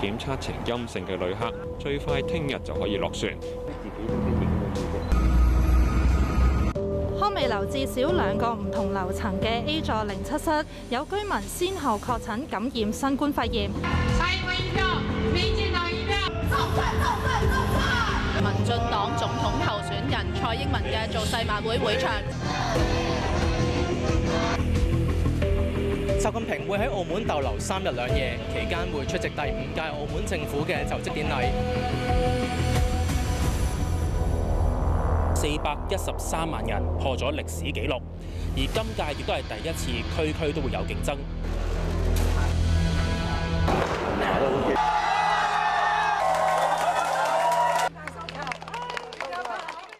測呈陰性嘅旅客，最快聽日就可以落船。康美樓至少兩個唔同樓層嘅 A 座零七室，有居民先後確診感染新冠肺炎。民進黨總統候選人蔡英文嘅造勢晚會會場，習近平會喺澳門逗留三日兩夜，期間會出席第五屆澳門政府嘅就職典禮。四百一十三萬人破咗歷史紀錄，而今屆亦都係第一次區區都會有競爭。